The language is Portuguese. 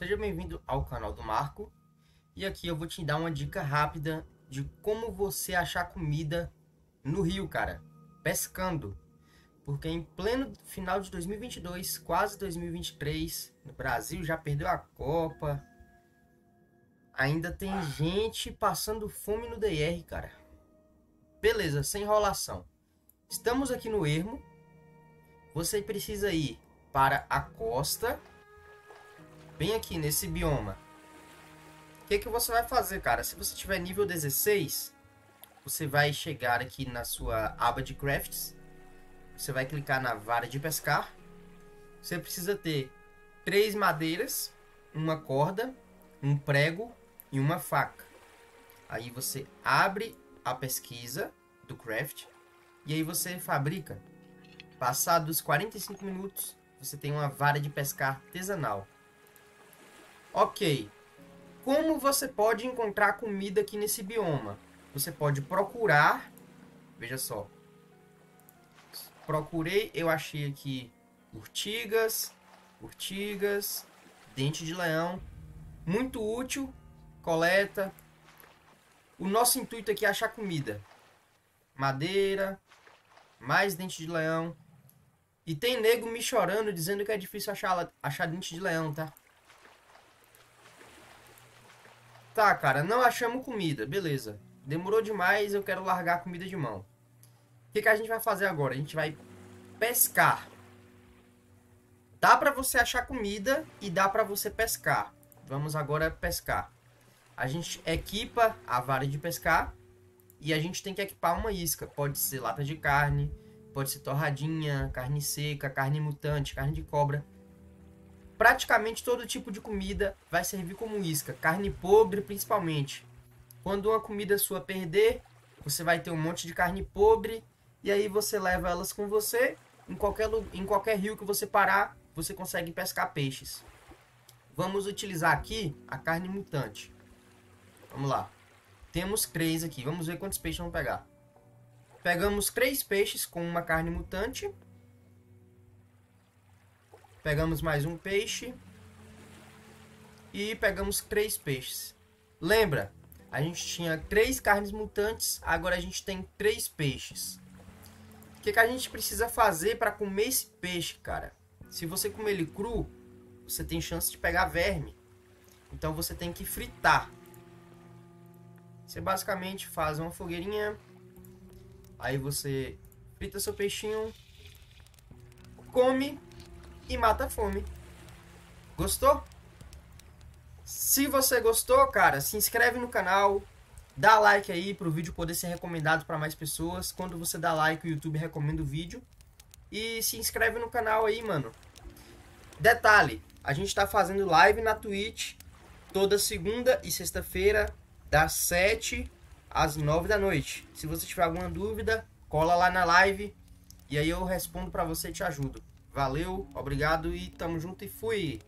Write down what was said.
seja bem-vindo ao canal do Marco. E aqui eu vou te dar uma dica rápida de como você achar comida no rio, cara, pescando. Porque em pleno final de 2022, quase 2023, no Brasil já perdeu a Copa. Ainda tem gente passando fome no DR, cara. Beleza, sem enrolação. Estamos aqui no Ermo. Você precisa ir para a costa, bem aqui nesse bioma. O que, que você vai fazer, cara? Se você tiver nível 16, você vai chegar aqui na sua aba de crafts. Você vai clicar na vara de pescar. Você precisa ter três madeiras, uma corda, um prego e uma faca. Aí você abre a pesquisa do craft e aí você fabrica. Passados 45 minutos, você tem uma vara de pescar artesanal. Ok. Como você pode encontrar comida aqui nesse bioma? Você pode procurar. Veja só. Procurei, eu achei aqui urtigas, urtigas, dente de leão. Muito útil. Coleta. O nosso intuito aqui é achar comida. Madeira, mais dente de leão, e tem nego me chorando, dizendo que é difícil achar, achar dente de leão, tá? Tá, cara, não achamos comida, beleza. Demorou demais, eu quero largar a comida de mão. O que, que a gente vai fazer agora? A gente vai pescar. Dá pra você achar comida e dá pra você pescar. Vamos agora pescar. A gente equipa a vara de pescar e a gente tem que equipar uma isca. Pode ser lata de carne, Pode ser torradinha, carne seca, carne mutante, carne de cobra. Praticamente todo tipo de comida vai servir como isca, carne podre principalmente. Quando uma comida sua perder, você vai ter um monte de carne podre e aí você leva elas com você. Em qualquer, em qualquer rio que você parar, você consegue pescar peixes. Vamos utilizar aqui a carne mutante. Vamos lá. Temos três aqui. Vamos ver quantos peixes vamos pegar. Pegamos três peixes com uma carne mutante. Pegamos mais um peixe. E pegamos três peixes. Lembra, a gente tinha três carnes mutantes, agora a gente tem três peixes. O que, que a gente precisa fazer para comer esse peixe, cara? Se você comer ele cru, você tem chance de pegar verme. Então você tem que fritar. Você basicamente faz uma fogueirinha, Aí você frita seu peixinho, come e mata a fome. Gostou? Se você gostou, cara, se inscreve no canal, dá like aí para o vídeo poder ser recomendado para mais pessoas. Quando você dá like, o YouTube recomenda o vídeo. E se inscreve no canal aí, mano. Detalhe, a gente está fazendo live na Twitch toda segunda e sexta-feira, das 7 às 9 da noite. Se você tiver alguma dúvida, cola lá na live e aí eu respondo para você e te ajudo. Valeu, obrigado e tamo junto e fui!